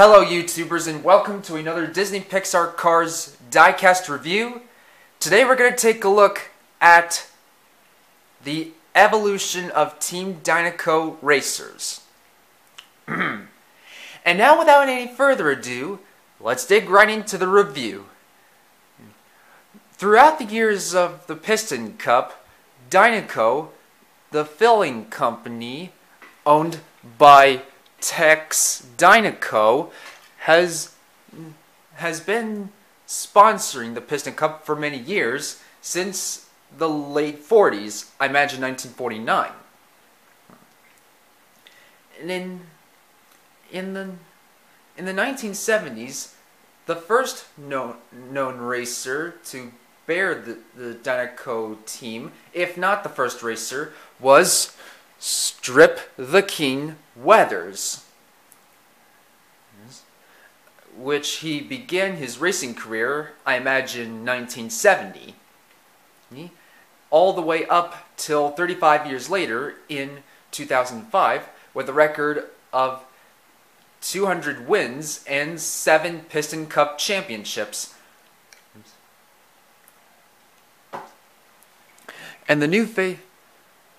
Hello YouTubers and welcome to another Disney Pixar Cars diecast review. Today we're going to take a look at the evolution of Team Dinoco racers. and now without any further ado, let's dig right into the review. Throughout the years of the Piston Cup, Dinoco, the filling company owned by Tex Dinoco has has been sponsoring the Piston Cup for many years since the late 40s, I imagine 1949. And in in the in the 1970s, the first known known racer to bear the, the Dinoco team, if not the first racer, was Strip the King Weathers, which he began his racing career, I imagine, 1970, all the way up till 35 years later in 2005 with a record of 200 wins and 7 Piston Cup championships. And the new face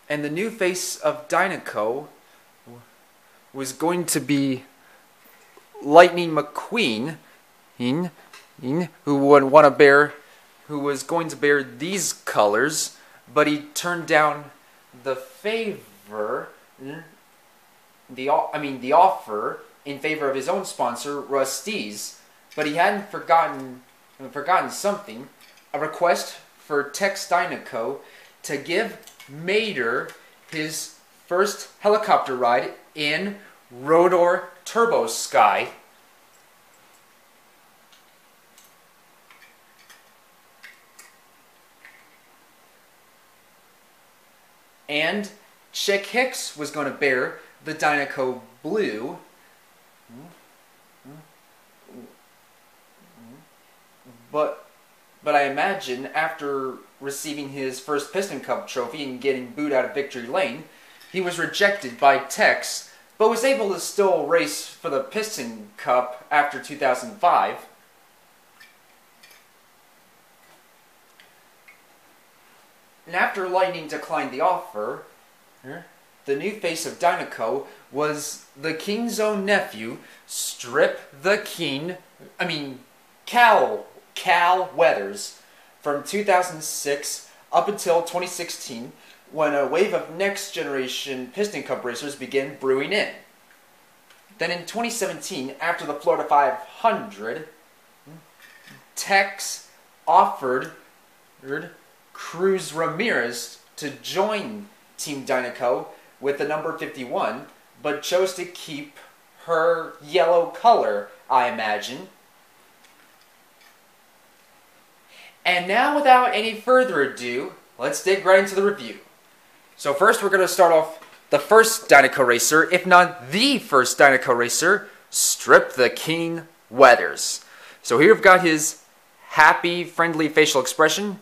and the new face of Dinoco was going to be Lightning McQueen, in, in, who would want to bear, who was going to bear these colors, but he turned down the favor, the I mean the offer in favor of his own sponsor, Rust-eze, but he hadn't forgotten forgotten something, a request for Tex Dinoco to give Mater his first helicopter ride in Rotor Turbo Sky. And Chick Hicks was going to bear the Dinoco Blue. But but I imagine after receiving his first Piston Cup trophy and getting booed out of Victory Lane, he was rejected by Tex, but was able to still race for the Piston Cup after 2005. And after Lightning declined the offer, the new face of Dinoco was the King's own nephew, Strip the King, I mean, Cal Cal Weathers from 2006 up until 2016 when a wave of next generation Piston Cup racers began brewing in. Then in 2017, after the Florida 500, Tex offered Cruz Ramirez to join Team Dinoco with the number 51, but chose to keep her yellow color, I imagine, And now, without any further ado, let's dig right into the review. So first, we're going to start off the first Dinoco racer, if not the first Dinoco racer, Strip the King Weathers. So here we've got his happy, friendly facial expression,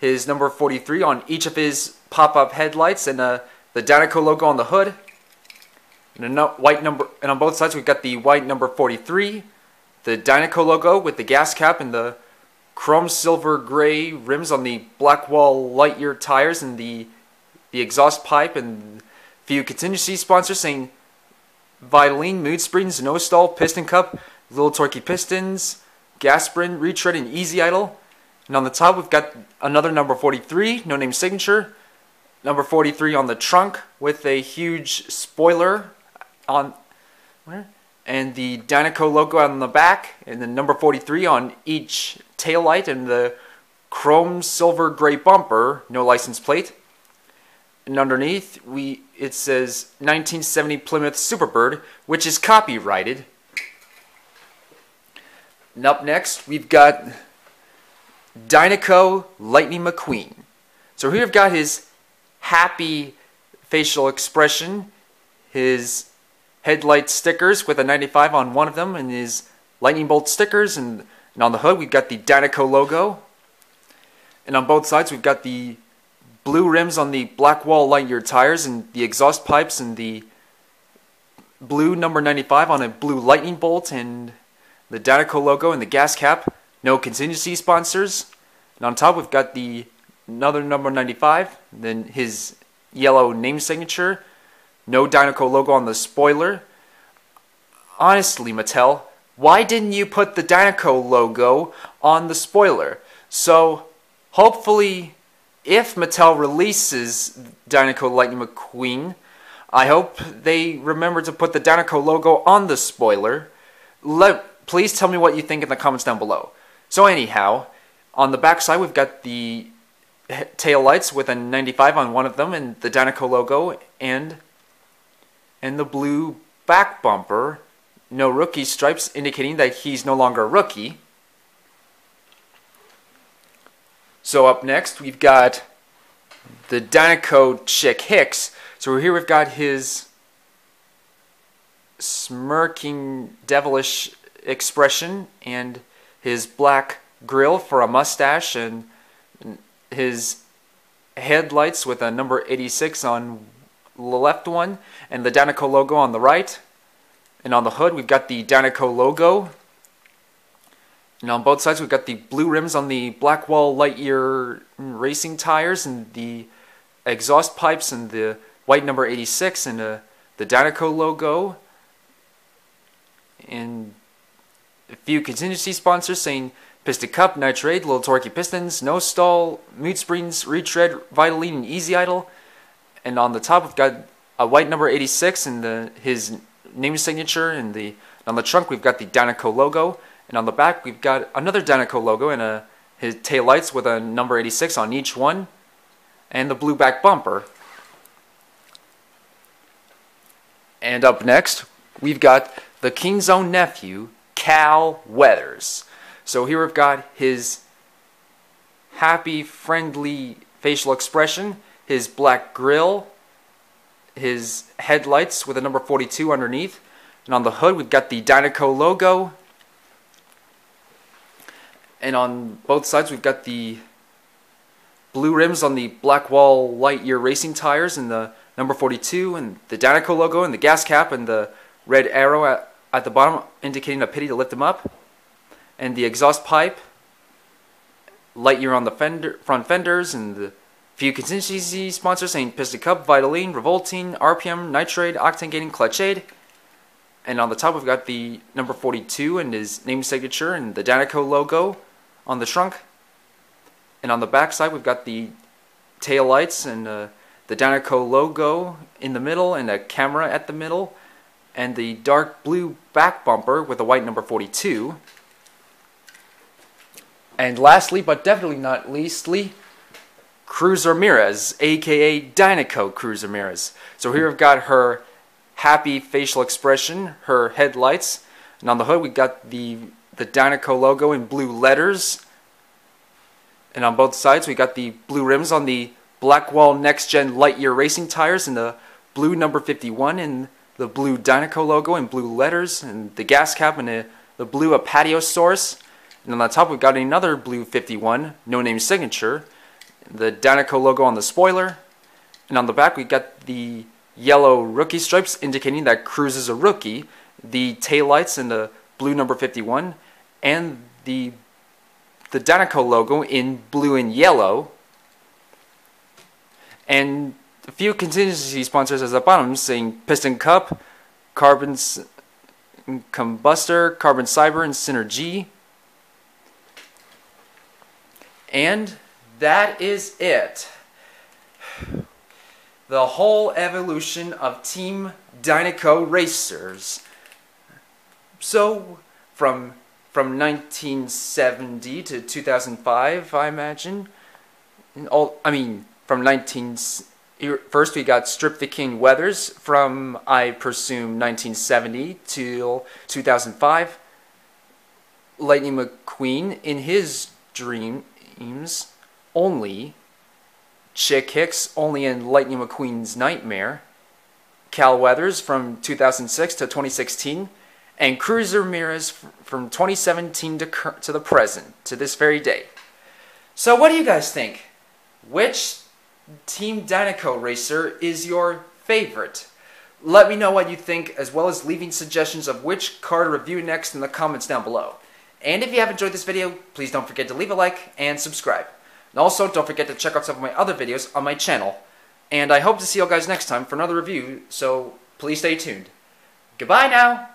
his number 43 on each of his pop-up headlights, and uh, the Dinoco logo on the hood. And a white number, and on both sides we've got the white number 43, the Dinoco logo with the gas cap and the chrome silver gray rims on the Blackwall Lightyear tires and the the exhaust pipe and few contingency sponsors saying Vitoline, Mood Springs, No Stall, Piston Cup, Little Torquey Pistons, Gasprin, Retread, and Easy Idle. And on the top we've got another number 43, no name signature. Number 43 on the trunk with a huge spoiler on where? And the Dinoco logo on the back, and the number 43 on each tail light, and the chrome silver gray bumper, no license plate. And underneath, we it says 1970 Plymouth Superbird, which is copyrighted. And up next, we've got Dinoco Lightning McQueen. So here we've got his happy facial expression, his headlight stickers with a 95 on one of them and his lightning bolt stickers and, and on the hood we've got the Dinoco logo and on both sides we've got the blue rims on the black Blackwall Lightyear tires and the exhaust pipes and the blue number 95 on a blue lightning bolt and the Dinoco logo and the gas cap. No contingency sponsors. And on top we've got the another number 95, then his yellow name signature. No Dinoco logo on the spoiler. Honestly, Mattel, why didn't you put the Dinoco logo on the spoiler? So, hopefully, if Mattel releases Dinoco Lightning McQueen, I hope they remember to put the Dinoco logo on the spoiler. Let please tell me what you think in the comments down below. So anyhow, on the back side we've got the tail lights with a 95 on one of them and the Dinoco logo and and the blue back bumper no rookie stripes indicating that he's no longer a rookie. So up next we've got the Dinoco Chick Hicks. So here we've got his smirking devilish expression and his black grill for a mustache and his headlights with a number 86 on left one and the Dinoco logo on the right. And on the hood, we've got the Dinoco logo. And on both sides, we've got the blue rims on the Blackwall Lightyear racing tires and the exhaust pipes and the white number 86 and uh, the Dinoco logo. And a few contingency sponsors saying Piston Cup, Nitroade, Little Torquey Pistons, No Stall, Mood Springs, Retread, Vitoline, and Easy Idle. And on the top, we've got a white number 86 and the, his name signature. And the on the trunk, we've got the Dinoco logo. And on the back, we've got another Dinoco logo and a, his tail lights with a number 86 on each one. And the blue back bumper. And up next, we've got the King's own nephew, Cal Weathers. So here we've got his happy, friendly facial expression, his black grill, his headlights with a number 42 underneath, and on the hood we've got the Dinoco logo, and on both sides we've got the blue rims on the Blackwall Lightyear racing tires and the number 42 and the Dinoco logo and the gas cap and the red arrow at, at the bottom indicating a pity to lift them up. And the exhaust pipe, Lightyear on the fender, front fenders, and the few contingency sponsors saying Piston Cup, Vitoline, Revolting, RPM, Nitroade, Octane Gating, Clutch Aid. And on the top, we've got the number 42 and his name signature and the Dinoco logo on the trunk. And on the back side, we've got the tail lights and uh, the Dinoco logo in the middle and a camera at the middle. And the dark blue back bumper with a white number 42. And lastly, but definitely not leastly, Cruz Ramirez, aka Dinoco Cruz Ramirez. So here we've got her happy facial expression, her headlights, and on the hood we've got the the Dinoco logo in blue letters. And on both sides we've got the blue rims on the Blackwall Next Gen Lightyear racing tires and the blue number 51 and the blue Dinoco logo in blue letters and the gas cap and the, the blue Apatiosaurus. And on the top, we've got another blue 51, no name signature, the Dinoco logo on the spoiler. And on the back, we've got the yellow rookie stripes indicating that Cruz is a rookie, the taillights in the blue number 51, and the the Dinoco logo in blue and yellow. And a few contingency sponsors at the bottom saying Piston Cup, Carbon Combustor, Carbon Cyber, and Synergy. And that is it. The whole evolution of Team Dinoco Racers. So, from from 1970 to 2005, I imagine. all, I mean, from 19. First, we got Strip the King Weathers from, I presume, 1970 till 2005. Lightning McQueen in his dream Eames, only, Chick Hicks, only in Lightning McQueen's Nightmare, Cal Weathers from 2006 to 2016, and Cruz Ramirez from 2017 to, to the present, to this very day. So what do you guys think? Which Team Dinoco racer is your favorite? Let me know what you think, as well as leaving suggestions of which car to review next in the comments down below. And if you have enjoyed this video, please don't forget to leave a like and subscribe. And also, don't forget to check out some of my other videos on my channel. And I hope to see you guys next time for another review, so please stay tuned. Goodbye now!